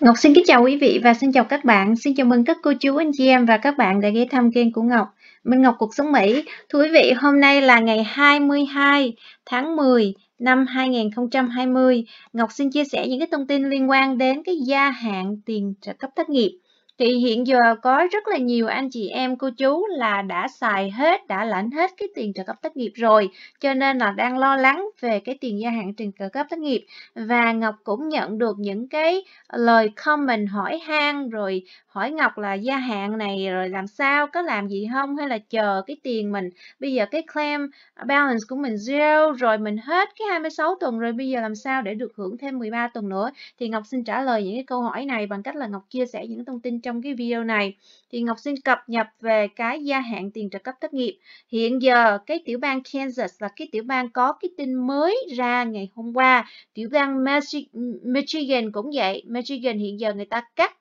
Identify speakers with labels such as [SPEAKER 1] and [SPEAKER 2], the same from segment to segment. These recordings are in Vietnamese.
[SPEAKER 1] Ngọc xin kính chào quý vị và xin chào các bạn. Xin chào mừng các cô chú, anh chị em và các bạn đã ghé thăm kênh của Ngọc. Minh Ngọc Cuộc Sống Mỹ. Thưa quý vị, hôm nay là ngày 22 tháng 10 năm 2020. Ngọc xin chia sẻ những cái thông tin liên quan đến cái gia hạn tiền trợ cấp thất nghiệp thì hiện giờ có rất là nhiều anh chị em cô chú là đã xài hết, đã lãnh hết cái tiền trợ cấp thất nghiệp rồi, cho nên là đang lo lắng về cái tiền gia hạn tiền trợ cấp thất nghiệp. Và Ngọc cũng nhận được những cái lời comment hỏi han rồi hỏi Ngọc là gia hạn này rồi làm sao có làm gì không hay là chờ cái tiền mình. Bây giờ cái claim balance của mình zero rồi mình hết cái 26 tuần rồi bây giờ làm sao để được hưởng thêm 13 tuần nữa? Thì Ngọc xin trả lời những cái câu hỏi này bằng cách là Ngọc chia sẻ những thông tin trong cái video này thì Ngọc xin cập nhật về cái gia hạn tiền trợ cấp thất nghiệp. Hiện giờ cái tiểu bang Kansas là cái tiểu bang có cái tin mới ra ngày hôm qua. Tiểu bang Michigan cũng vậy. Michigan hiện giờ người ta cắt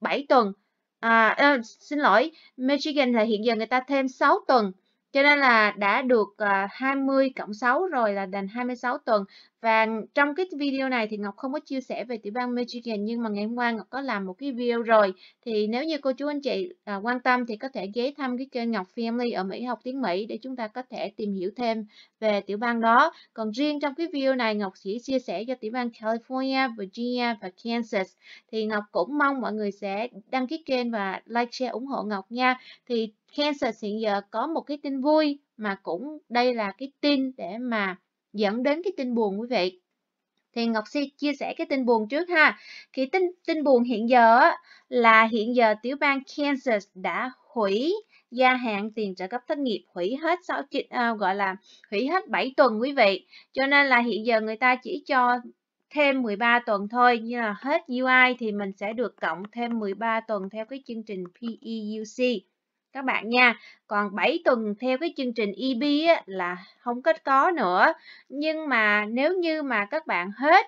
[SPEAKER 1] 7 tuần. À, à, xin lỗi, Michigan là hiện giờ người ta thêm 6 tuần. Cho nên là đã được ờ, uh, 20 cộng 6 rồi là đành 26 tuần. Và trong cái video này thì Ngọc không có chia sẻ về tiểu bang Michigan nhưng mà ngày hôm qua Ngọc có làm một cái video rồi. Thì nếu như cô chú anh chị ờ, quan tâm thì có thể ghé thăm cái kênh Ngọc Family ở Mỹ học tiếng Mỹ để chúng ta có thể tìm hiểu thêm về tiểu bang đó. Còn riêng trong cái video này Ngọc chỉ chia sẻ cho tiểu bang California, Virginia và Kansas. Thì Ngọc cũng mong mọi người sẽ đăng ký kênh và like, share, ủng hộ Ngọc nha. Thì Kansas hiện giờ có một cái tin vui mà cũng đây là cái tin để mà dẫn đến cái tin buồn quý vị. Thì Ngọc Si chia sẻ cái tin buồn trước ha. Cái tin tin buồn hiện giờ là hiện giờ tiểu bang Kansas đã hủy gia hạn tiền trợ cấp thất nghiệp hủy hết sáu uh, gọi là hủy hết 7 tuần quý vị. Cho nên là hiện giờ người ta chỉ cho thêm 13 tuần thôi như là hết UI thì mình sẽ được cộng thêm 13 tuần theo cái chương trình PEUC các bạn nha. Còn 7 tuần theo cái chương trình EB á, là không có có nữa. Nhưng mà nếu như mà các bạn hết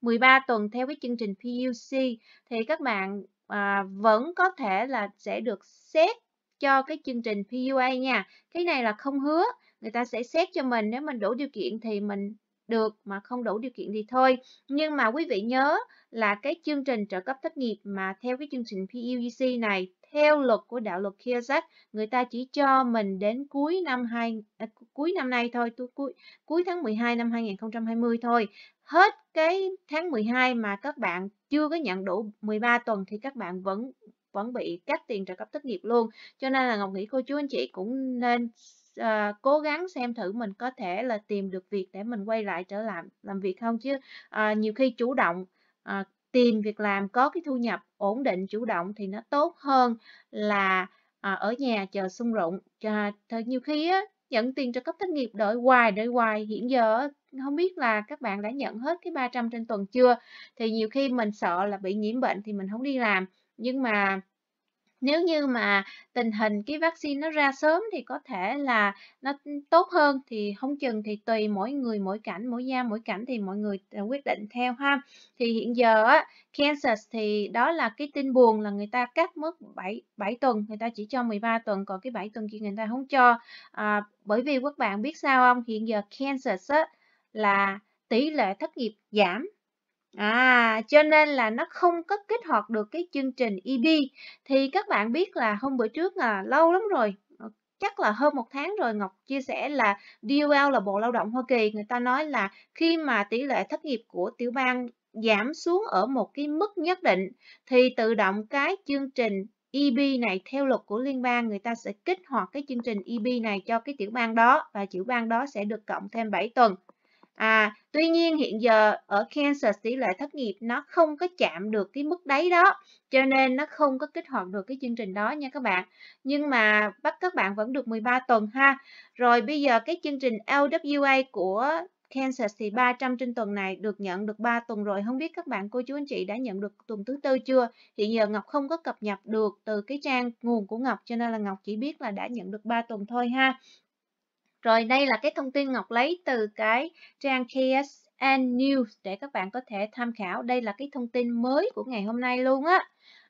[SPEAKER 1] 13 tuần theo cái chương trình PUC thì các bạn à, vẫn có thể là sẽ được xét cho cái chương trình PUA nha. Cái này là không hứa. Người ta sẽ xét cho mình nếu mình đủ điều kiện thì mình được mà không đủ điều kiện thì thôi. Nhưng mà quý vị nhớ là cái chương trình trợ cấp thất nghiệp mà theo cái chương trình PUC này theo luật của đạo luật Kiyosaki, người ta chỉ cho mình đến cuối năm hai à, cuối năm nay thôi, cuối cuối tháng 12 năm 2020 thôi. Hết cái tháng 12 mà các bạn chưa có nhận đủ 13 tuần thì các bạn vẫn vẫn bị cắt tiền trợ cấp thất nghiệp luôn. Cho nên là Ngọc nghĩ cô chú anh chị cũng nên uh, cố gắng xem thử mình có thể là tìm được việc để mình quay lại trở làm làm việc không chứ uh, nhiều khi chủ động uh, tìm việc làm có cái thu nhập ổn định chủ động thì nó tốt hơn là à, ở nhà chờ sung rụng. À, thật nhiều khi á nhận tiền trợ cấp thất nghiệp đợi hoài đợi hoài. Hiện giờ không biết là các bạn đã nhận hết cái 300 trên tuần chưa? Thì nhiều khi mình sợ là bị nhiễm bệnh thì mình không đi làm. Nhưng mà nếu như mà tình hình cái vaccine nó ra sớm thì có thể là nó tốt hơn thì không chừng thì tùy mỗi người mỗi cảnh mỗi gia mỗi cảnh thì mọi người à, quyết định theo ha. Thì hiện giờ á Kansas thì đó là cái tin buồn là người ta cắt mất 7 7 tuần người ta chỉ cho 13 tuần còn cái 7 tuần kia người ta không cho. À, bởi vì các bạn biết sao không? Hiện giờ Kansas á là tỷ lệ thất nghiệp giảm À, cho nên là nó không có kích hoạt được cái chương trình EB. Thì các bạn biết là hôm bữa trước là lâu lắm rồi, ờ, chắc là hơn một tháng rồi Ngọc chia sẻ là DOL là Bộ Lao động Hoa Kỳ, người ta nói là khi mà tỷ lệ thất nghiệp của tiểu bang giảm xuống ở một cái mức nhất định thì tự động cái chương trình EB này theo luật của liên bang người ta sẽ kích hoạt cái chương trình EB này cho cái tiểu bang đó và tiểu bang đó sẽ được cộng thêm 7 tuần. À, tuy nhiên hiện giờ ở Kansas tỷ lệ thất nghiệp nó không có chạm được cái mức đấy đó, cho nên nó không có kích hoạt được cái chương trình đó nha các bạn. Nhưng mà bắt các bạn vẫn được 13 tuần ha. Rồi bây giờ cái chương trình LWA của Kansas thì 300 trên tuần này được nhận được 3 tuần rồi. Không biết các bạn cô chú anh chị đã nhận được tuần thứ tư chưa? Hiện giờ Ngọc không có cập nhật được từ cái trang nguồn của Ngọc cho nên là Ngọc chỉ biết là đã nhận được 3 tuần thôi ha. Rồi đây là cái thông tin Ngọc lấy từ cái trang KSN News để các bạn có thể tham khảo. Đây là cái thông tin mới của ngày hôm nay luôn á.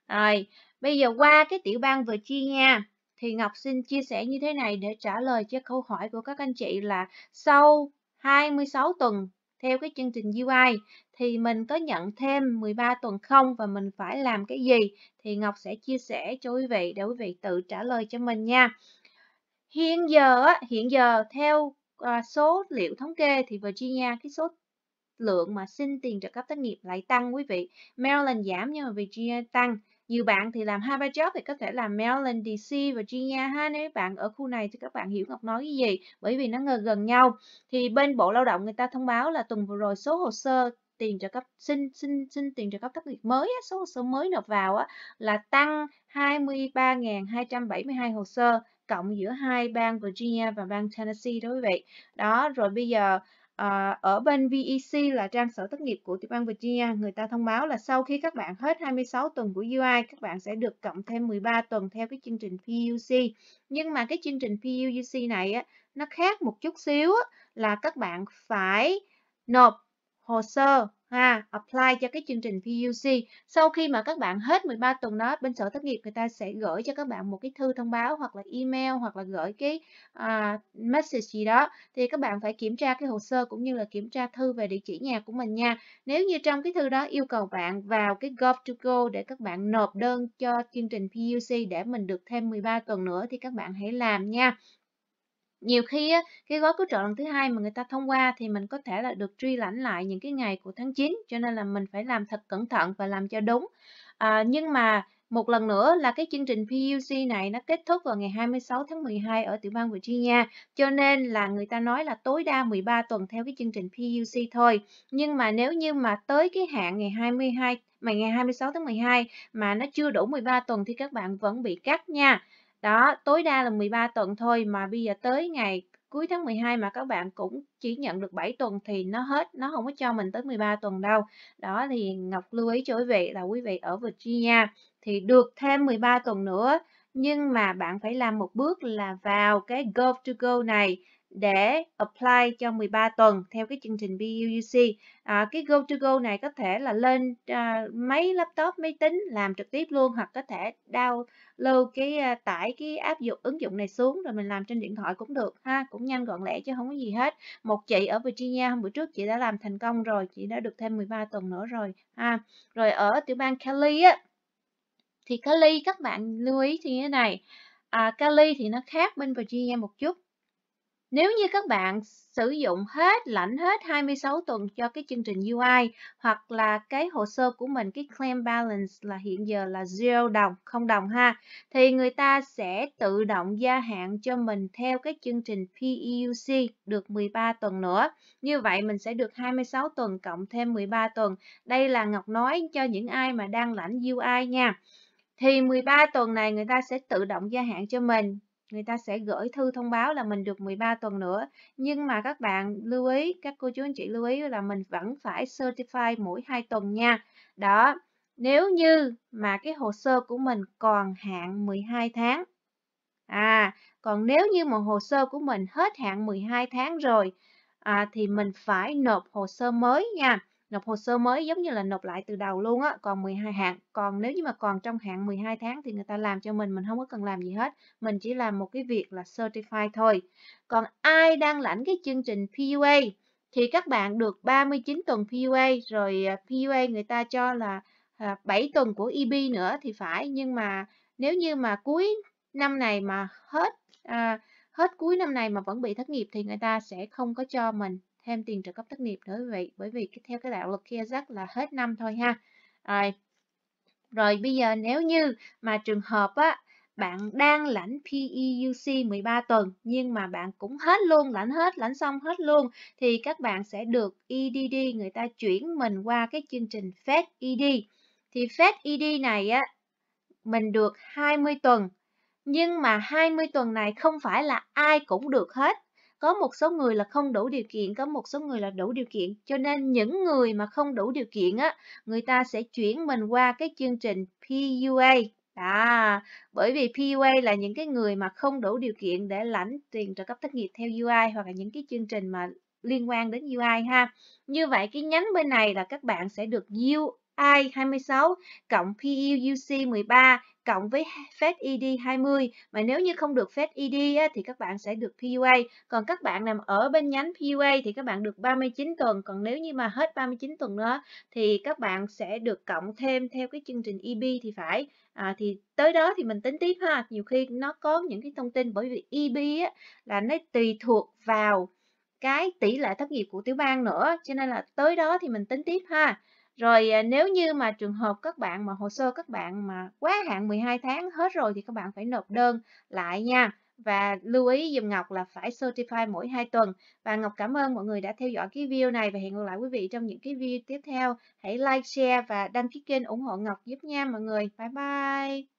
[SPEAKER 1] Rồi, bây giờ qua cái tiểu bang Virginia thì Ngọc xin chia sẻ như thế này để trả lời cho câu hỏi của các anh chị là sau 26 tuần theo cái chương trình UI thì mình có nhận thêm 13 tuần không và mình phải làm cái gì thì Ngọc sẽ chia sẻ cho quý vị để quý vị tự trả lời cho mình nha. Hiện giờ hiện giờ theo à, số liệu thống kê thì Virginia cái số lượng mà xin tiền trợ cấp thất nghiệp lại tăng quý vị. Maryland giảm nhưng mà Virginia tăng. Nhiều bạn thì làm hai ba job thì có thể làm Maryland, DC, Virginia ha. Nếu bạn ở khu này thì các bạn hiểu Ngọc nói cái gì. Bởi vì nó gần gần nhau. Thì bên Bộ Lao động người ta thông báo là tuần vừa rồi số hồ sơ tiền trợ cấp xin xin xin tiền trợ cấp thất nghiệp mới á, số hồ sơ mới nộp vào á, là tăng 23.272 hồ sơ cộng giữa hai bang Virginia và bang Tennessee đó quý vị. Đó, rồi bây giờ À, ở bên VEC là trang sở thất nghiệp của tiểu bang Virginia, người ta thông báo là sau khi các bạn hết 26 tuần của UI, các bạn sẽ được cộng thêm 13 tuần theo cái chương trình PUC. Nhưng mà cái chương trình PUC này á, nó khác một chút xíu á, là các bạn phải nộp hồ sơ ha, apply cho cái chương trình PUC. Sau khi mà các bạn hết 13 tuần đó, bên sở thất nghiệp người ta sẽ gửi cho các bạn một cái thư thông báo hoặc là email hoặc là gửi cái uh, message gì đó thì các bạn phải kiểm tra cái hồ sơ cũng như là kiểm tra thư về địa chỉ nhà của mình nha. Nếu như trong cái thư đó yêu cầu bạn vào cái gov2go để các bạn nộp đơn cho chương trình PUC để mình được thêm 13 tuần nữa thì các bạn hãy làm nha nhiều khi á, cái gói cứu trợ lần thứ hai mà người ta thông qua thì mình có thể là được truy lãnh lại những cái ngày của tháng 9 cho nên là mình phải làm thật cẩn thận và làm cho đúng. À, nhưng mà một lần nữa là cái chương trình PUC này nó kết thúc vào ngày 26 tháng 12 ở tiểu bang Virginia cho nên là người ta nói là tối đa 13 tuần theo cái chương trình PUC thôi. Nhưng mà nếu như mà tới cái hạn ngày 22 mà ngày 26 tháng 12 mà nó chưa đủ 13 tuần thì các bạn vẫn bị cắt nha đó, tối đa là 13 tuần thôi mà bây giờ tới ngày cuối tháng 12 mà các bạn cũng chỉ nhận được 7 tuần thì nó hết, nó không có cho mình tới 13 tuần đâu. Đó thì Ngọc lưu ý cho quý vị là quý vị ở Virginia thì được thêm 13 tuần nữa nhưng mà bạn phải làm một bước là vào cái Gov to Go này để apply cho 13 tuần theo cái chương trình BUUC, À, cái Go2Go này có thể là lên à, máy laptop, máy tính làm trực tiếp luôn hoặc có thể download cái à, tải cái áp dụng ứng dụng này xuống rồi mình làm trên điện thoại cũng được ha, cũng nhanh gọn lẹ chứ không có gì hết. Một chị ở Virginia hôm bữa trước chị đã làm thành công rồi, chị đã được thêm 13 tuần nữa rồi ha. Rồi ở tiểu bang Cali á thì Cali các bạn lưu ý thì như thế này. À, Cali thì nó khác bên Virginia một chút nếu như các bạn sử dụng hết, lãnh hết 26 tuần cho cái chương trình UI hoặc là cái hồ sơ của mình, cái claim balance là hiện giờ là 0 đồng, không đồng ha, thì người ta sẽ tự động gia hạn cho mình theo cái chương trình PEUC được 13 tuần nữa. Như vậy mình sẽ được 26 tuần cộng thêm 13 tuần. Đây là Ngọc nói cho những ai mà đang lãnh UI nha. Thì 13 tuần này người ta sẽ tự động gia hạn cho mình người ta sẽ gửi thư thông báo là mình được 13 tuần nữa. Nhưng mà các bạn lưu ý, các cô chú anh chị lưu ý là mình vẫn phải certify mỗi 2 tuần nha. Đó, nếu như mà cái hồ sơ của mình còn hạn 12 tháng. À, còn nếu như mà hồ sơ của mình hết hạn 12 tháng rồi à, thì mình phải nộp hồ sơ mới nha nộp hồ sơ mới giống như là nộp lại từ đầu luôn á còn 12 hạn. Còn nếu như mà còn trong hạn 12 tháng thì người ta làm cho mình mình không có cần làm gì hết. Mình chỉ làm một cái việc là certify thôi. Còn ai đang lãnh cái chương trình PUA thì các bạn được 39 tuần PUA rồi à, PUA người ta cho là à, 7 tuần của EB nữa thì phải. Nhưng mà nếu như mà cuối năm này mà hết à, hết cuối năm này mà vẫn bị thất nghiệp thì người ta sẽ không có cho mình thêm tiền trợ cấp thất nghiệp nữa quý vị bởi vì theo cái đạo luật kia rất là hết năm thôi ha rồi rồi bây giờ nếu như mà trường hợp á bạn đang lãnh PEUC 13 tuần nhưng mà bạn cũng hết luôn, lãnh hết, lãnh xong hết luôn thì các bạn sẽ được EDD người ta chuyển mình qua cái chương trình FED ED. Thì FED ED này á mình được 20 tuần nhưng mà 20 tuần này không phải là ai cũng được hết có một số người là không đủ điều kiện có một số người là đủ điều kiện cho nên những người mà không đủ điều kiện á người ta sẽ chuyển mình qua cái chương trình PUA À, bởi vì PUA là những cái người mà không đủ điều kiện để lãnh tiền trợ cấp thất nghiệp theo UI hoặc là những cái chương trình mà liên quan đến UI ha. Như vậy cái nhánh bên này là các bạn sẽ được UI 26 cộng PUUC 13 cộng với Fed ED 20 mà nếu như không được Fed ED á, thì các bạn sẽ được PUA còn các bạn nằm ở bên nhánh PUA thì các bạn được 39 tuần. Còn nếu như mà hết 39 tuần đó thì các bạn sẽ được cộng thêm theo cái chương trình EB thì phải. À, thì tới đó thì mình tính tiếp ha. Nhiều khi nó có những cái thông tin bởi vì EB á, là nó tùy thuộc vào cái tỷ lệ thất nghiệp của tiểu bang nữa. Cho nên là tới đó thì mình tính tiếp ha rồi à, nếu như mà trường hợp các bạn mà hồ sơ các bạn mà quá hạn 12 tháng hết rồi thì các bạn phải nộp đơn lại nha. Và lưu ý dùm Ngọc là phải certify mỗi 2 tuần. Và Ngọc cảm ơn mọi người đã theo dõi cái video này và hẹn gặp lại quý vị trong những cái video tiếp theo. Hãy like, share và đăng ký kênh ủng hộ Ngọc giúp nha mọi người. Bye bye.